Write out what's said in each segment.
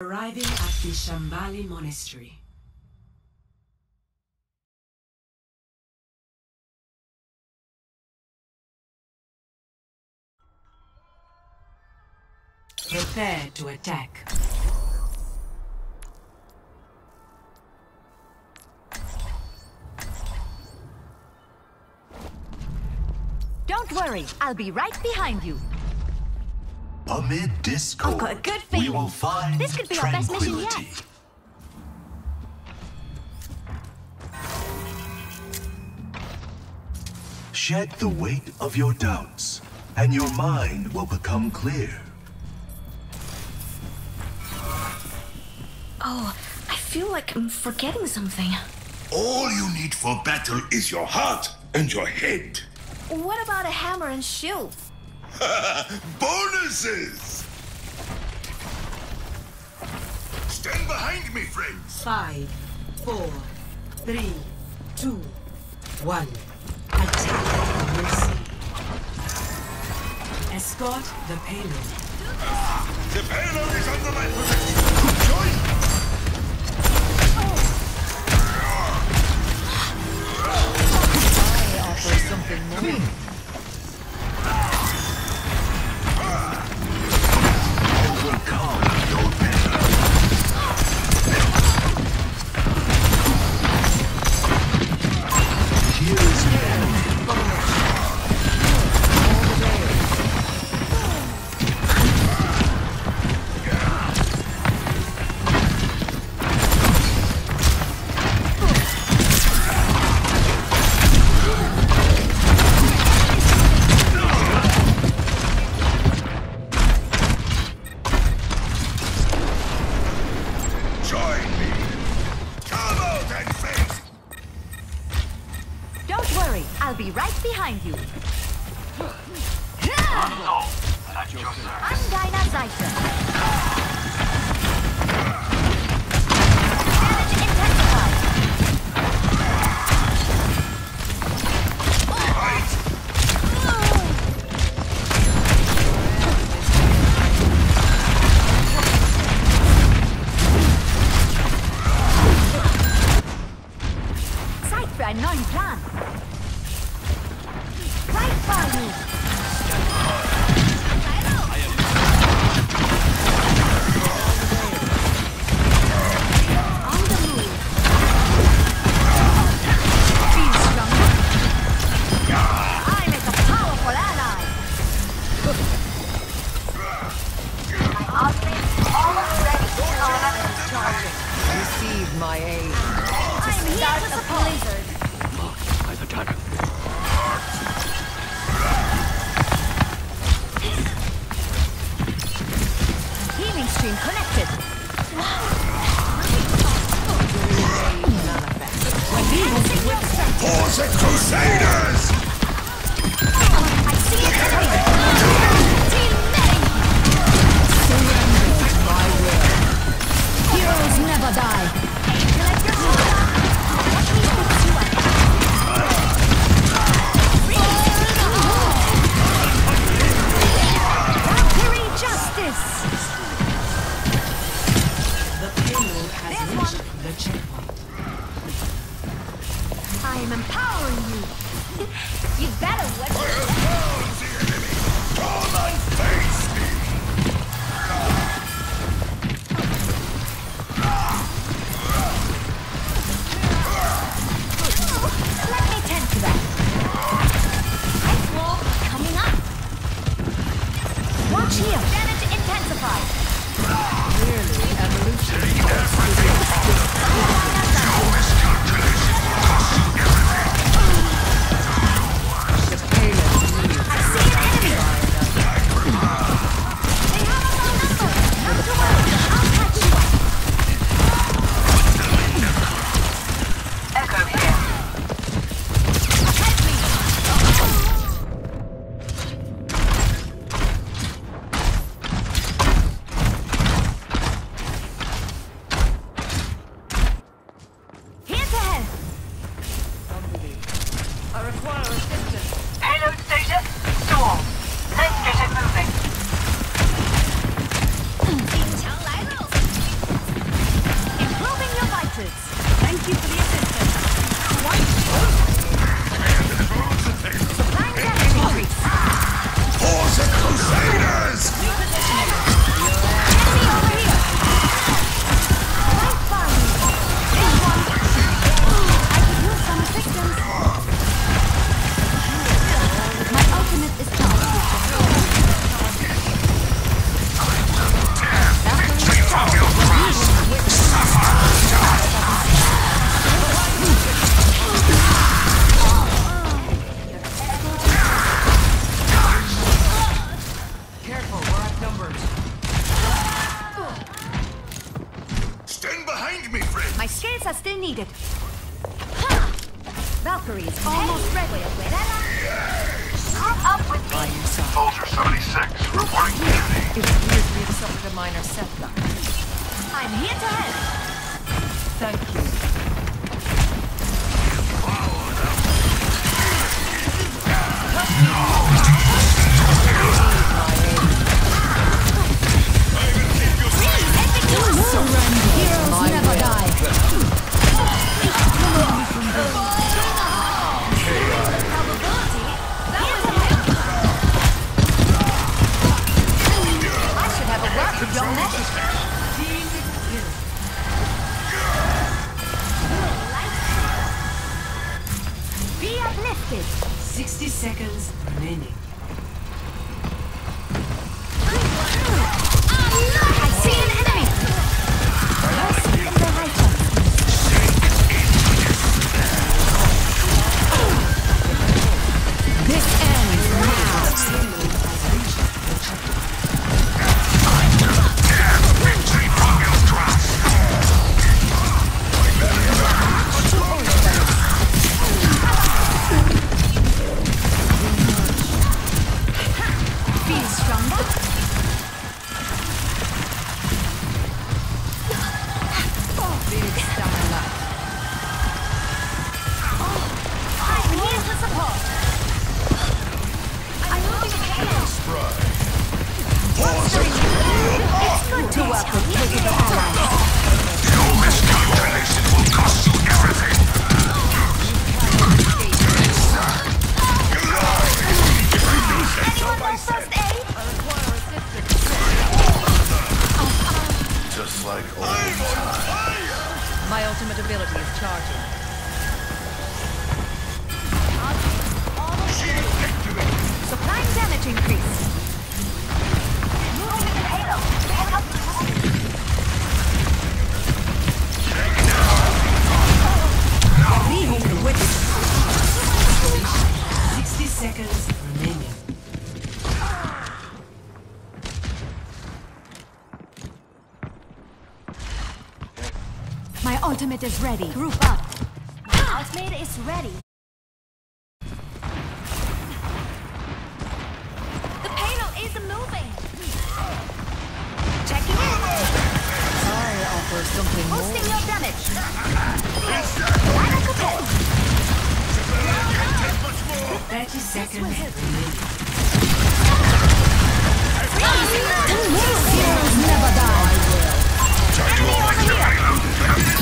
Arriving at the Shambali Monastery. Prepare to attack. Don't worry, I'll be right behind you. Amid discord, I've got a good we will find This could be our best mission yet. tranquility. Shed the weight of your doubts, and your mind will become clear. Oh, I feel like I'm forgetting something. All you need for battle is your heart and your head. What about a hammer and shield? Bonuses! Stand behind me, friends. Five, four, three, two, one. Attack Mercy. Escort the payload. The payload is under my protection. Join! Overcome your pain. The Crusaders! Ultimate is charging. Supplying damage increase. Moving in halo. Head up to Leaving the witch. 60 seconds ultimate is ready. Group up. Ultimate is ready. The payload is moving. Checking in. I offer something more. Boosting your damage. Line up a bit. 30 seconds remaining. Heroes never die. Enemy over here.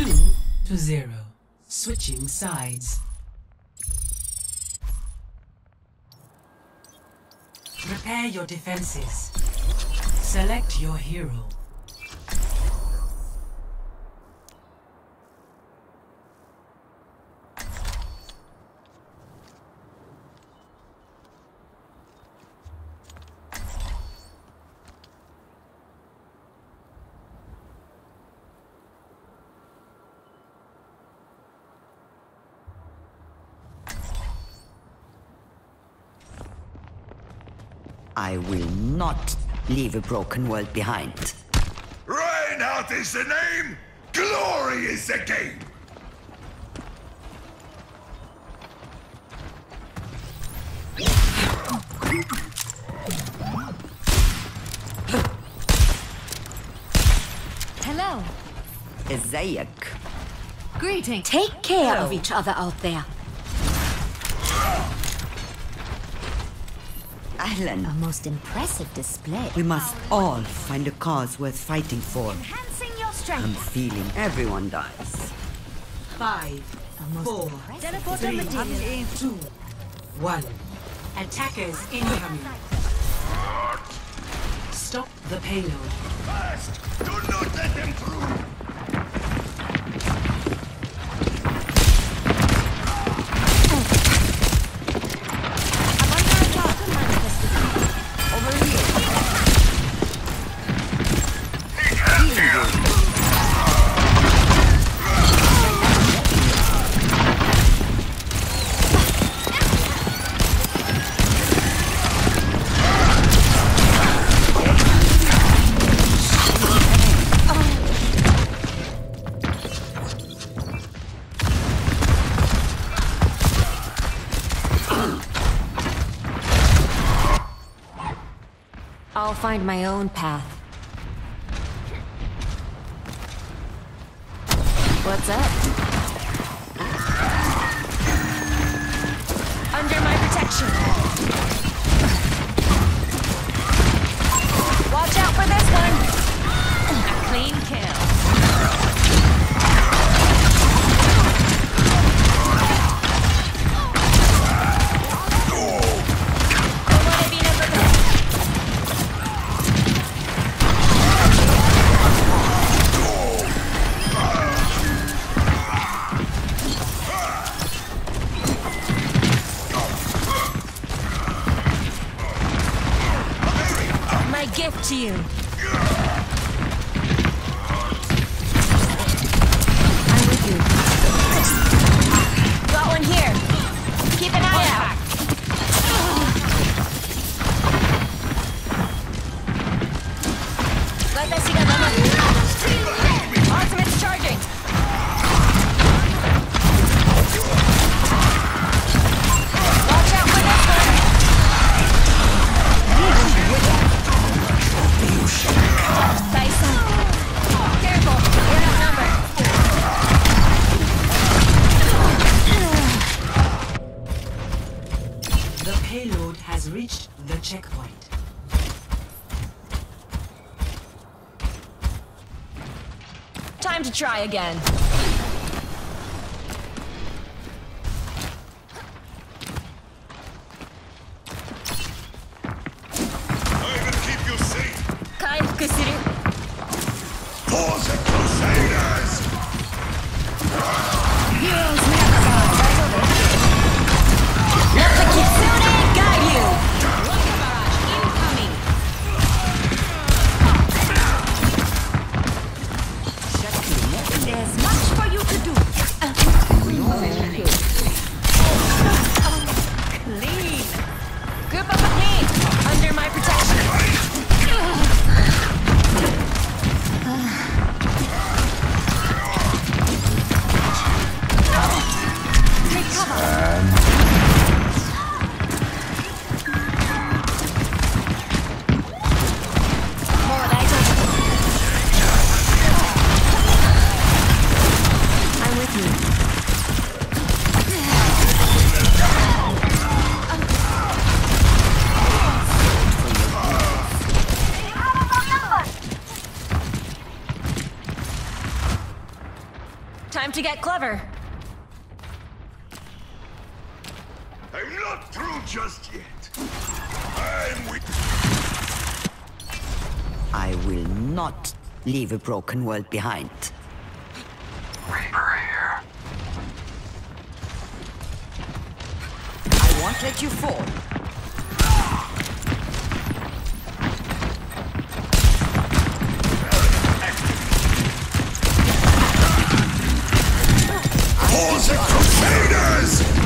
2 to 0. Switching sides. Prepare your defenses. Select your hero. I will not leave a broken world behind. Reinhardt is the name, glory is the game! Hello. Isaiah. Greeting. Take care of each other out there. Alan, A most impressive display. we must all find a cause worth fighting for. Enhancing your strength. I'm feeling everyone dies. Five, four, Teleport three, material. two, one. Attackers incoming. Stop the payload. Fast! Do not let them through! Find my own path. What's up? Under my protection. Watch out for this one. A clean kill. To you. Try again. I will keep you safe! Get clever. I'm not through just yet! I'm with I will not leave a broken world behind. Reaper here. I won't let you fall. For the Crusaders!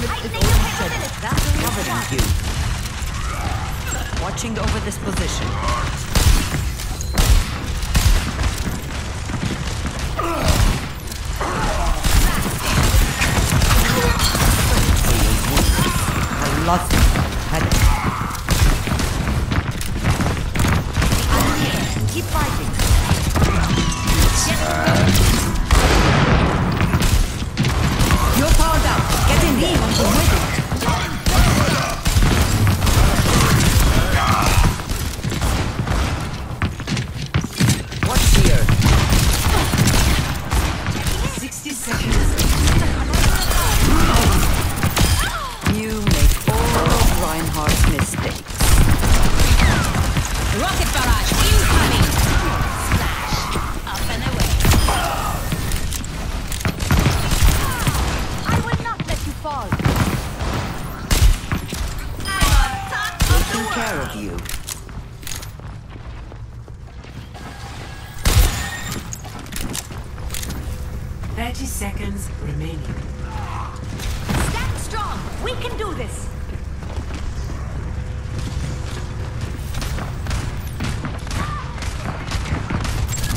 limit is Watching over this position. I love you. Seconds remaining. Stand strong. We can do this.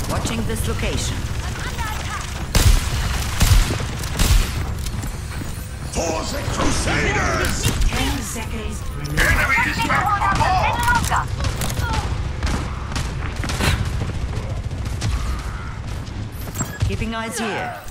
Watching this location. For the Crusaders! Ten seconds remaining. Enemy is back for more! Keeping eyes here.